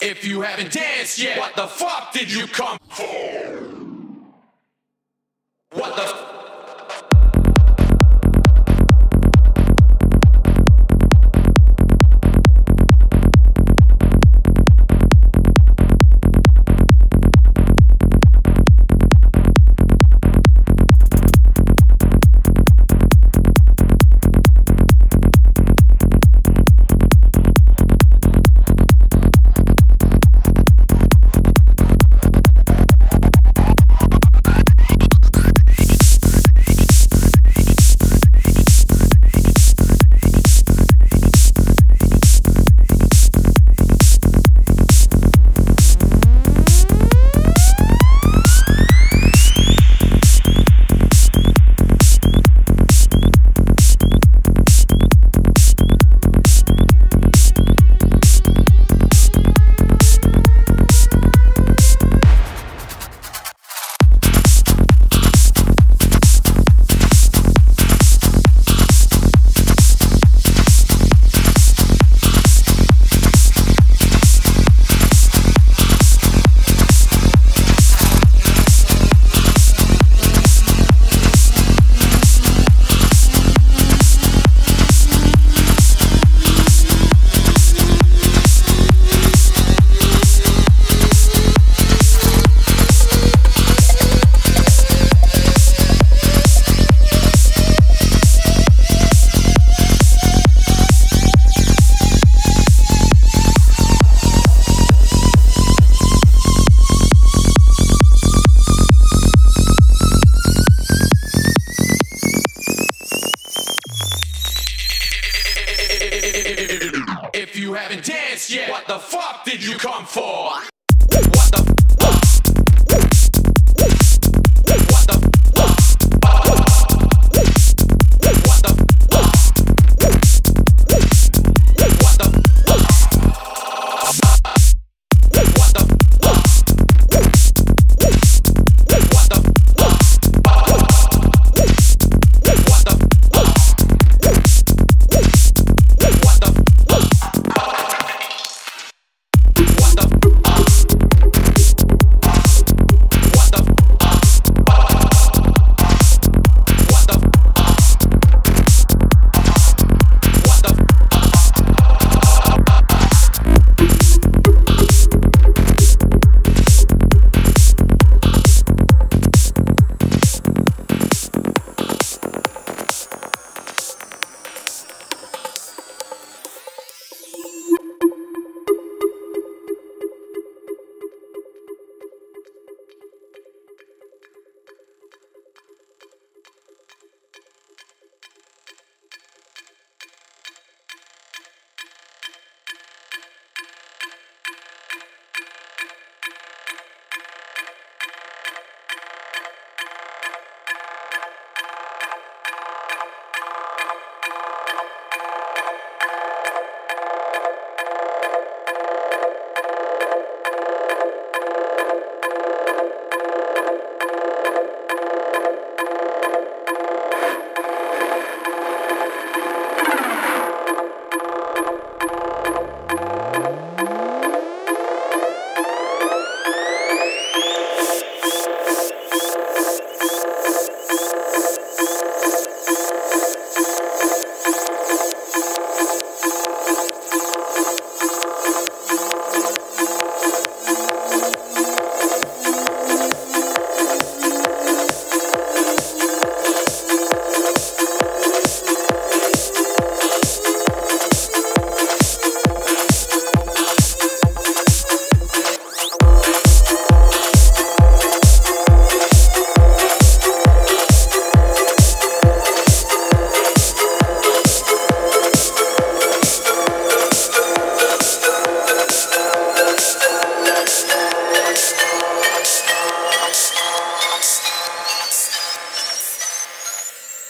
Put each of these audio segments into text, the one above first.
If you haven't danced yet, what the fuck did you come for? Haven't danced yet, what the fuck did you come for?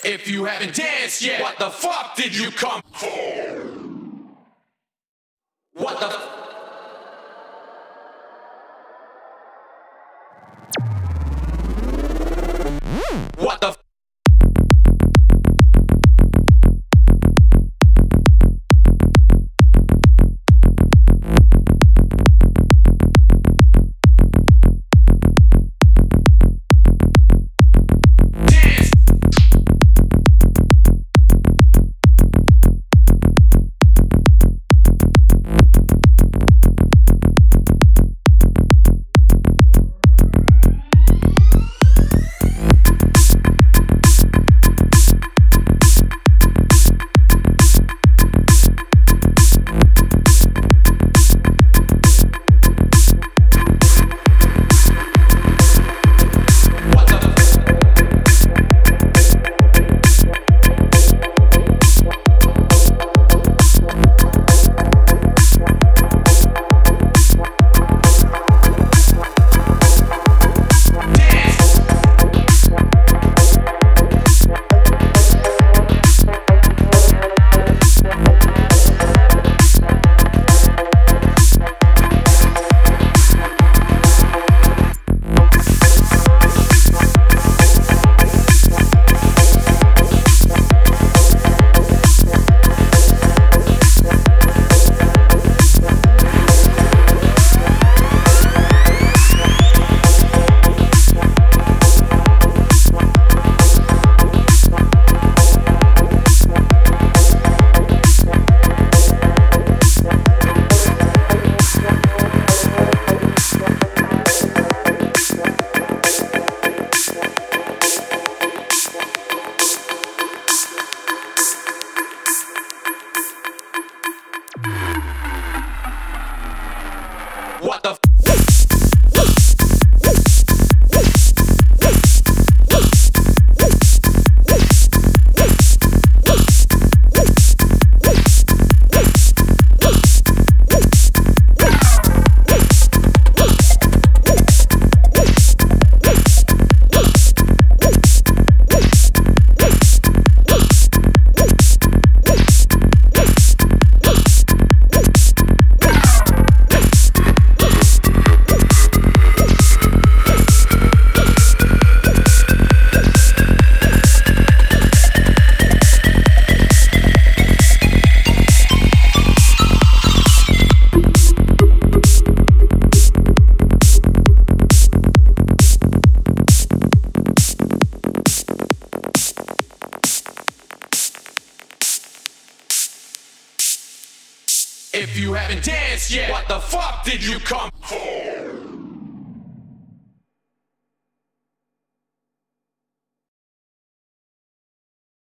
If you haven't danced yet, what the fuck did you come for? What the If you haven't danced yet, what the fuck did you come?